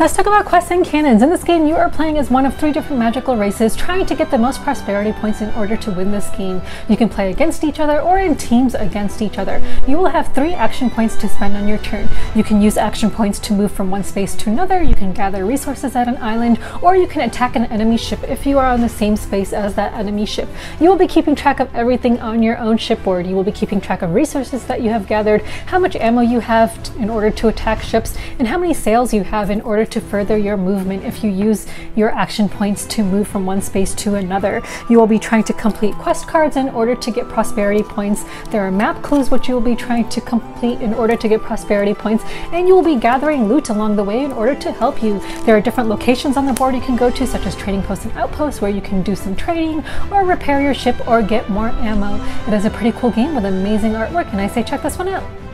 Let's talk about quests and cannons. In this game, you are playing as one of three different magical races, trying to get the most prosperity points in order to win this game. You can play against each other or in teams against each other. You will have three action points to spend on your turn. You can use action points to move from one space to another, you can gather resources at an island, or you can attack an enemy ship if you are on the same space as that enemy ship. You will be keeping track of everything on your own shipboard. You will be keeping track of resources that you have gathered, how much ammo you have in order to attack ships, and how many sails you have in order to further your movement if you use your action points to move from one space to another. You will be trying to complete quest cards in order to get prosperity points. There are map clues which you will be trying to complete in order to get prosperity points, and you will be gathering loot along the way in order to help you. There are different locations on the board you can go to, such as trading posts and outposts, where you can do some trading or repair your ship or get more ammo. It is a pretty cool game with amazing artwork, and I say check this one out.